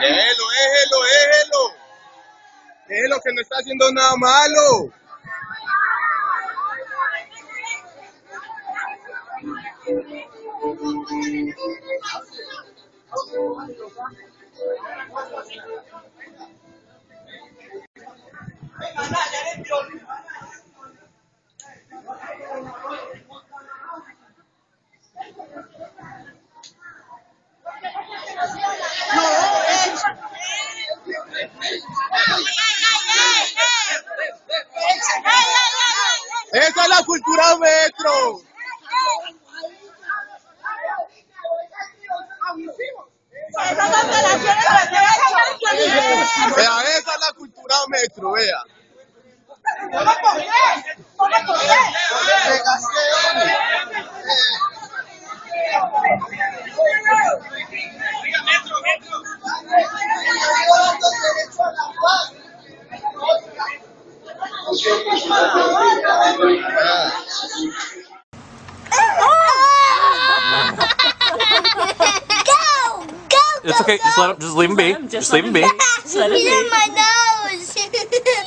Déjelo, déjelo, déjelo. Déjelo que no está haciendo nada malo. Esa es la cultura metro. Vea, esa es la cultura vea. Go! It's okay. Just let him. Just leave him be. Just leave him be. He's in my nose. Pickle.